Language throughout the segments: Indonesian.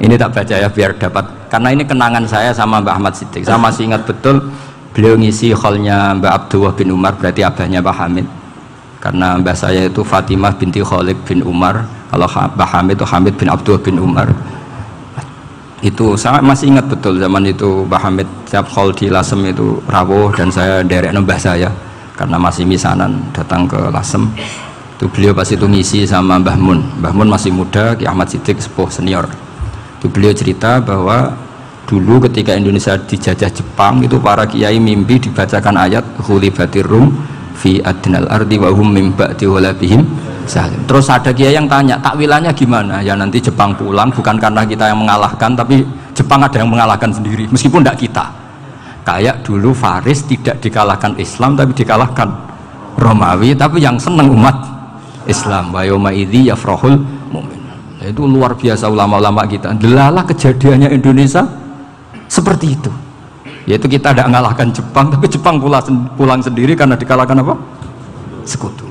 ini tak baca ya biar dapat. Karena ini kenangan saya sama Mbak Ahmad Siddiq. Saya masih ingat betul beliau ngisi hallnya Mbak Abdullah bin Umar berarti abahnya Mbak Hamid. Karena mbah saya itu Fatimah binti Khalid bin Umar. Kalau Mbah Hamid itu Hamid bin Abdullah bin Umar. Itu saya masih ingat betul zaman itu Mbah Hamid. Siap hall di Lasem itu rawuh dan saya derek nembah saya. Karena masih misanan datang ke Lasem. Itu beliau pas itu ngisi sama Mbah Mun. Mbah Mun masih muda Ki Ahmad Siddiq sepuh senior beliau cerita bahwa dulu ketika Indonesia dijajah Jepang itu para kiai mimpi dibacakan ayat Khulifatir Rum fi adnal ardi wa hum mim. Terus ada kiai yang tanya, takwilannya gimana? Ya nanti Jepang pulang bukan karena kita yang mengalahkan tapi Jepang ada yang mengalahkan sendiri meskipun tidak kita. Kayak dulu Faris tidak dikalahkan Islam tapi dikalahkan Romawi tapi yang senang umat Islam wa yauma idzi yafrahul itu luar biasa ulama-ulama kita. Delalah kejadiannya Indonesia seperti itu. Yaitu kita tidak mengalahkan Jepang tapi Jepang pulang, pulang sendiri karena dikalahkan apa? sekutu.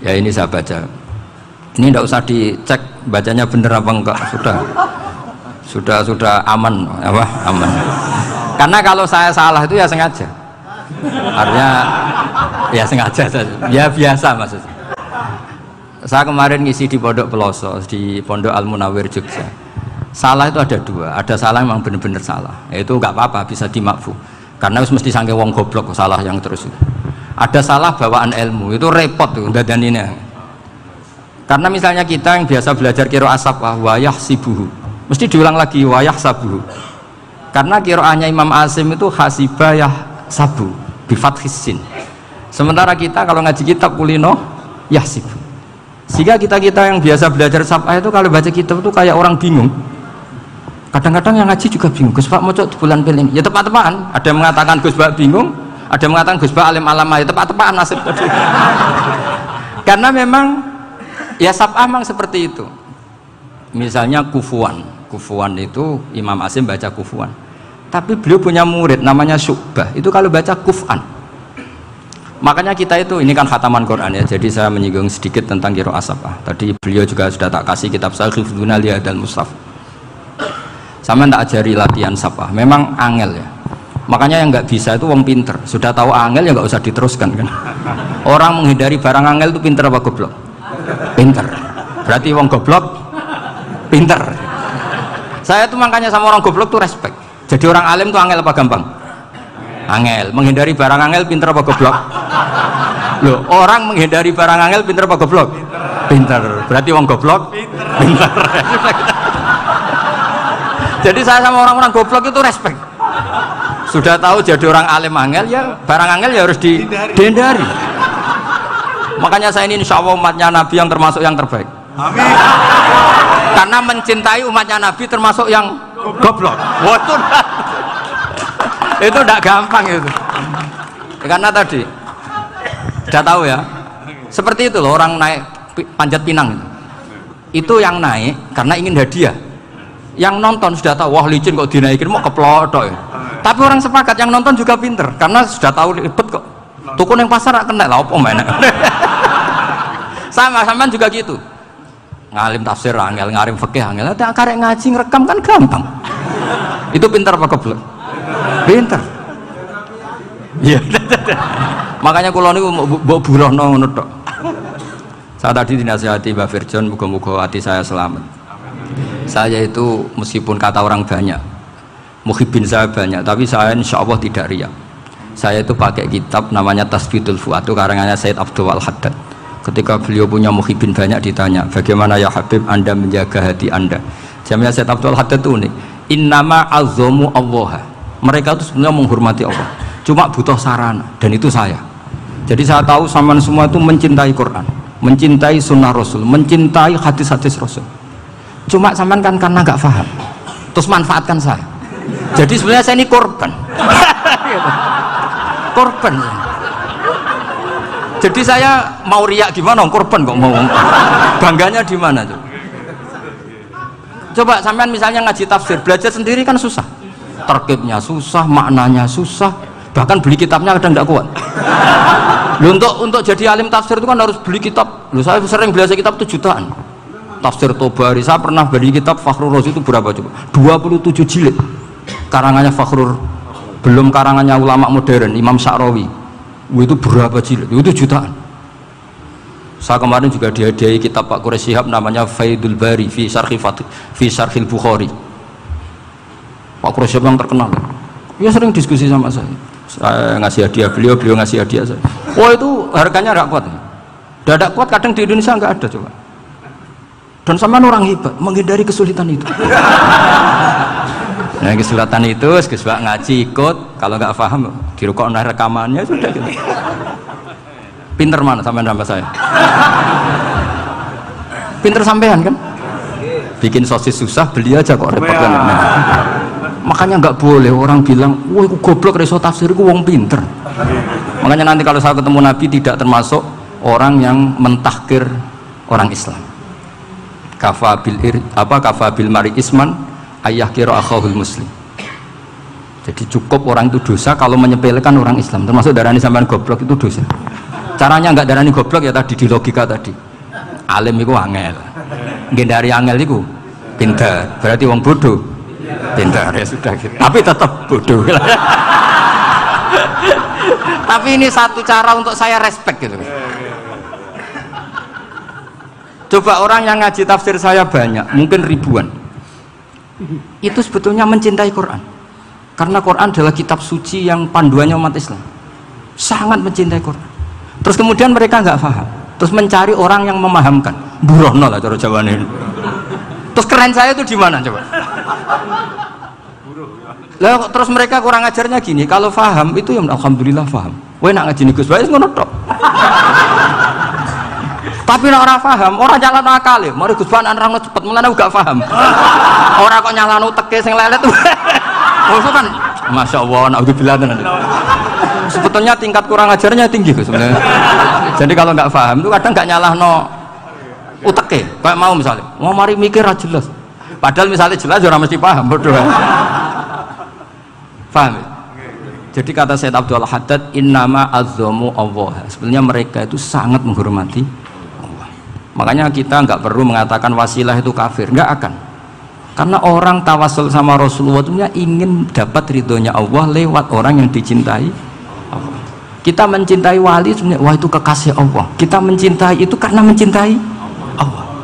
Ya ini saya baca. Ini tidak usah dicek bacanya bener apa enggak. Sudah. Sudah sudah aman. Apa? Aman. Karena kalau saya salah itu ya sengaja. Artinya ya sengaja ya biasa maksudnya saya kemarin ngisi di pondok Peloso di pondok Al Munawir Jogja. Salah itu ada dua. Ada salah memang benar-benar salah. Itu nggak apa-apa bisa dimakfu karena harus mesti sangke wong goblok salah yang terus itu. Ada salah bawaan ilmu itu repot tuh dan ini karena misalnya kita yang biasa belajar kiro asap wayah sibuhu. Mesti diulang lagi wayah sabuhu. Karena kiroahnya Imam Asim itu hasibayah sabu bifat hisin sementara kita kalau ngaji kitab kulino yahsibu sehingga kita-kita yang biasa belajar sabah itu kalau baca kitab itu kayak orang bingung. Kadang-kadang yang ngaji juga bingung. Gus Pak mau bulan pilih ya tepat-tepatan ada yang mengatakan Gus Pak bingung ada yang mengatakan Gus Pak alim alama ya tepat-tepatan nasib. Karena memang ya sabah memang seperti itu. Misalnya kufuan. Kufuan itu Imam Asim baca kufuan. Tapi beliau punya murid namanya Syubah. Itu kalau baca kufan makanya kita itu ini kan khataman Quran ya. Jadi saya menyinggung sedikit tentang kiro asapah tadi beliau juga sudah tak kasih kitab saya Khifduna dan Mustaf sama tak ajari latihan sapah memang angel ya. Makanya yang nggak bisa itu wong pinter. Sudah tahu angel ya nggak usah diteruskan kan? Orang menghindari barang angel itu pinter apa goblok? Pinter. Berarti wong goblok pinter. Saya tuh makanya sama orang goblok tuh respect. Jadi orang alim tuh angel apa gampang angel. Menghindari barang angel pinter apa goblok? Loh orang menghindari barang angel pinter apa goblok? Pinter, berarti wong goblok? Pinter, jadi saya sama orang-orang goblok itu respect. Sudah tahu jadi orang alim angel ya barang angel ya harus dihindari. Makanya saya ini insya Allah umatnya Nabi yang termasuk yang terbaik. Amin. karena mencintai umatnya Nabi termasuk yang goblok. Waduh itu tidak gampang itu. Karena tadi sudah tahu ya. Seperti itu loh orang naik panjat pinang itu. Itu yang naik karena ingin hadiah. Yang nonton sudah tahu wah licin kok dinaikin mau keplotok ya. tapi orang sepakat yang nonton juga pinter karena sudah tahu ribet kok. Tukun yang pasar kena lah apa mana sama sama juga gitu. Ngalim tafsir angel ngarim fikih angel. Ada karek ngaji ngerekam kan gampang. Itu pinter apa keblek pinter. Iya. Makanya kalau ini mau buruh ngono tok. Saya tadi dinasihati Mbak Virjon muka-muka hati saya selamat. Saya itu meskipun kata orang banyak muhibin saya banyak tapi saya insya Allah tidak riak. Saya itu pakai kitab namanya Tasbidul Fuad itu karangannya Said Abdul Al Haddad ketika beliau punya muhibin banyak ditanya bagaimana ya Habib anda menjaga hati anda? Jamnya Said Abdul Haddad itu unik. Innama azomu Allah mereka itu sebenarnya menghormati Allah. Cuma butuh sarana dan itu saya. Jadi saya tahu sama semua itu mencintai Quran mencintai sunnah Rasul mencintai hadis-hadis Rasul. Cuma sama kan karena nggak paham terus manfaatkan saya. Jadi sebenarnya saya ini korban. Korban. Jadi saya mau riak gimana korban kok mau. Bangganya di mana tuh coba sampean misalnya ngaji tafsir belajar sendiri kan susah terkibnya susah maknanya susah bahkan beli kitabnya kadang tidak kuat. Untuk untuk jadi alim tafsir itu kan harus beli kitab. Loh, saya sering belajar kitab itu jutaan. Tafsir Tobari saya pernah beli kitab Fakhrul Razi itu berapa coba? 27 jilid. Karangannya Fakhrul belum karangannya ulama modern Imam Sa'rawi. Itu berapa jilid? Itu jutaan. Saya kemarin juga dihadiahi kitab Pak Quraish namanya Faidul Bari fi fi Bukhari Pak Shihab yang terkenal. Dia sering diskusi sama saya. Saya ngasih hadiah beliau beliau ngasih hadiah saya. Wah itu harganya nggak kuat. Tidak kuat kadang di Indonesia nggak ada coba. Dan sama orang hebat menghindari kesulitan itu. Nah kesulitan itu sebab ngaji ikut. Kalau nggak paham di rukuk rekamannya sudah gitu. Pinter mana sampai nambah saya? Pinter sampean kan? Bikin sosis susah beli aja kok repot kan. Nah, makanya nggak boleh orang bilang wah aku goblok reso tafsir aku wong pinter. Makanya nanti kalau saya ketemu Nabi tidak termasuk orang yang mentahkir orang Islam. Kafa bil apa kafa bil mari isman ayah kira akhahul muslim. Jadi cukup orang itu dosa kalau menyepelekan orang Islam. Termasuk darani sampean goblok itu dosa. Caranya nggak darani goblok ya tadi di logika tadi. Alim itu angel. Nggak dari angel itu pintar berarti wong bodoh pintar ya sudah gitu tapi tetap bodoh tapi ini satu cara untuk saya respect gitu Coba orang yang ngaji tafsir saya banyak, mungkin ribuan. Itu sebetulnya mencintai Quran. Karena Quran adalah kitab suci yang panduannya umat Islam. Sangat mencintai Quran. Terus kemudian mereka nggak paham. Terus mencari orang yang memahamkan. Burono lah cara Jawa ini. Terus keren saya itu di mana coba? Lah terus mereka kurang ajarnya gini, kalau paham itu ya alhamdulillah paham. Wah nak ngaji Gus Bae ngono tok. Tapi nek ora paham ora jalan akal ya. Mari Gus Ban nerangno cepet mulane gak paham ora kok nyalano teke sing lelet. Maksud kan? Masya Allah naudzubillah sebetulnya tingkat kurang ajarnya tinggi sebenarnya. Jadi kalau nggak paham itu kadang nggak no uteke kayak mau misalnya. Mau mari mikir aja jelas. Padahal misalnya jelas orang mesti paham bodoh paham ya? jadi kata Sayyid Abdul Haddad innama azzamu Allah. Sebenarnya mereka itu sangat menghormati makanya kita nggak perlu mengatakan wasilah itu kafir. Nggak akan. Karena orang tawasul sama Rasulullah itu ingin dapat ridhonya Allah lewat orang yang dicintai Allah. kita mencintai wali sebenarnya wah itu kekasih Allah. Kita mencintai itu karena mencintai Allah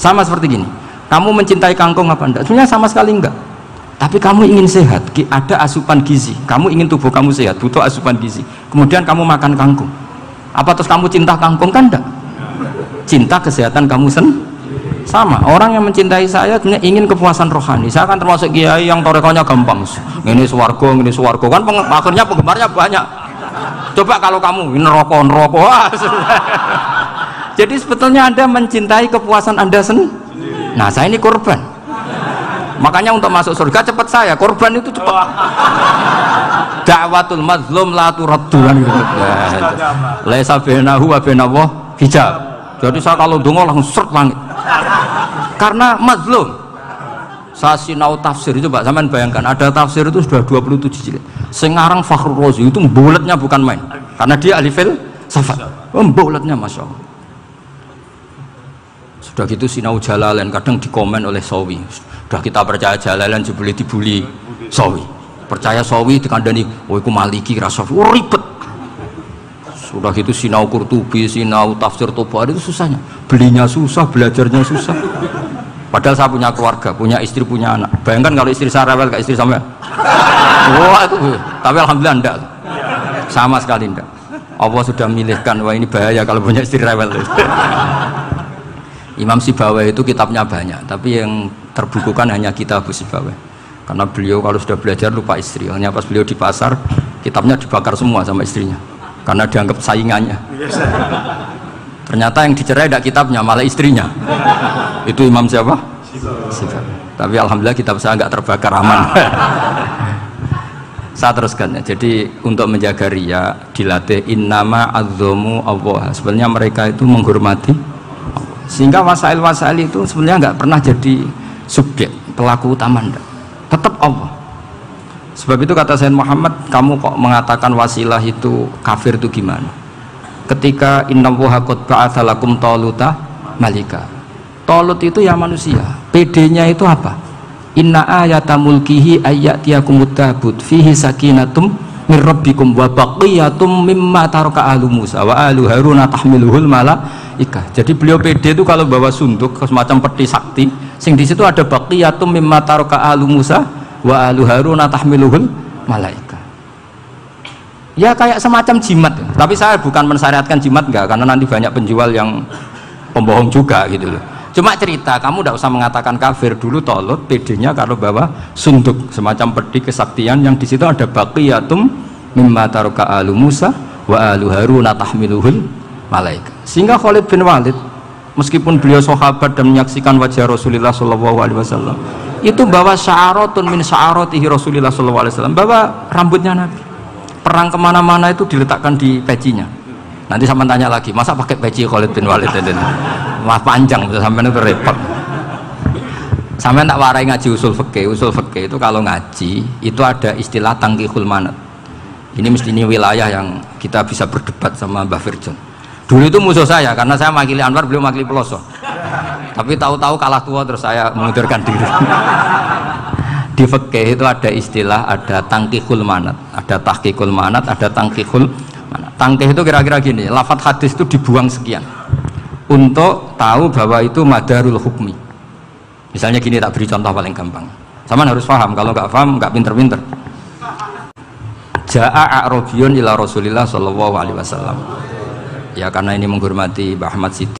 sama seperti gini. Kamu mencintai kangkung apa enggak? Sebenarnya sama sekali enggak. Tapi kamu ingin sehat ada asupan gizi. Kamu ingin tubuh kamu sehat butuh asupan gizi. Kemudian kamu makan kangkung. Apa terus kamu cinta kangkung kan enggak? Cinta kesehatan kamu sen sama. Orang yang mencintai saya ingin kepuasan rohani. Saya akan termasuk kiai yang torekonya gampang. Ini suwargo ini suwargo kan peng, akhirnya penggemarnya banyak. Coba kalau kamu ini rokok rokok jadi sebetulnya anda mencintai kepuasan anda sen nah saya ini korban. Makanya untuk masuk surga cepat saya korban itu cepat. Dakwatul mazlum la turaddu. Kan gitu laisa bainahu wa bainallah hijab. Jadi saya kalau dungo langsung seret langit. Karena mazlum. Saya sinau tafsir itu Pak. Zaman bayangkan ada tafsir itu sudah 27 jilid. Sekarang Fakhrul Razi itu bulatnya bukan main. Karena dia alifil safat. Oh, bulatnya Masya Allah sudah gitu sinau jalalain kadang dikomen oleh Sawi. Sudah kita percaya jalalain jebuli dibuli Sawi. Percaya Sawi dikandani oh itu maliki rasofi oh, ribet. Sudah gitu sinau kurtubi sinau tafsir Tobari itu susahnya. Belinya susah belajarnya susah. Padahal saya punya keluarga punya istri punya anak. Bayangkan kalau istri saya rewel kayak istri sama wah itu tapi alhamdulillah enggak sama sekali enggak Allah sudah milihkan wah ini bahaya kalau punya istri rewel Imam Sibawai itu kitabnya banyak tapi yang terbukukan hanya kitab Sibawai karena beliau kalau sudah belajar lupa istri. Hanya pas beliau di pasar kitabnya dibakar semua sama istrinya. Karena dianggap saingannya. Ternyata yang dicerai tidak kitabnya malah istrinya. Itu imam siapa? Sifat. tapi alhamdulillah kitab saya nggak terbakar aman. Saya teruskan ya. Jadi untuk menjaga ria dilatih innama azzomu Allah sebenarnya mereka itu menghormati sehingga wasail-wasail itu sebenarnya nggak pernah jadi subjek pelaku utama tetap Allah Sebab itu kata Sayyid Muhammad, kamu kok mengatakan wasilah itu kafir itu gimana? Ketika innallaha qad ba'atsa lakum taluta malika. Tolut itu ya manusia. PD-nya itu apa? Inna ayata mulkihi ayyatiyakumut fihi sakinatum min rabbikum wa baqiyatum mimma taraka ahlu Musa wa ahlu Haruna tahmiluhul malaikah. Jadi beliau PD itu kalau bawa sunduk semacam peti sakti, sing di situ ada baqiyatum mimma taraka ahlu Musa wa ahlu Haruna tahmiluhul malaikah. Ya kayak semacam jimat, tapi saya bukan mensyariatkan jimat enggak karena nanti banyak penjual yang pembohong juga gitu loh cuma cerita kamu tidak usah mengatakan kafir dulu tolut PD-nya kalau bawa sunduk semacam peti kesaktian yang di situ ada baqiyatum mimma taruka alu Musa wa alu Haruna tahmiluhul malaika sehingga Khalid bin Walid meskipun beliau sahabat dan menyaksikan wajah Rasulullah Shallallahu Alaihi Wasallam itu bawa sya'aratun min sya'aratihi Rasulullah Shallallahu Alaihi Wasallam. Bawa rambutnya Nabi. Perang ke mana-mana itu diletakkan di pecinya. Nanti sama tanya lagi masa pakai peci Khalid bin Walid ini wah panjang sampai itu repot. Sampai tak warai ngaji usul fikih. Usul fikih itu kalau ngaji itu ada istilah tangkihul manat. Ini mesti ini wilayah yang kita bisa berdebat sama Mbah Firjon. Dulu itu musuh saya karena saya makili Anwar beliau makili Peloso. Tapi tahu-tahu kalah tua terus saya mengundurkan diri. Di fikih itu ada istilah ada tangkihul manat. Ada tahkikul manat ada tangkihul manat. Tangkih itu kira-kira gini lafat hadis itu dibuang sekian untuk tahu bahwa itu madarul hukmi. Misalnya gini tak beri contoh paling gampang. Sama harus paham kalau nggak paham nggak pinter-pinter. Ja'a a'robiyun ila rasulillah sallallahu alaihi wasallam. Ya karena ini menghormati Mbah Ahmad Siddiq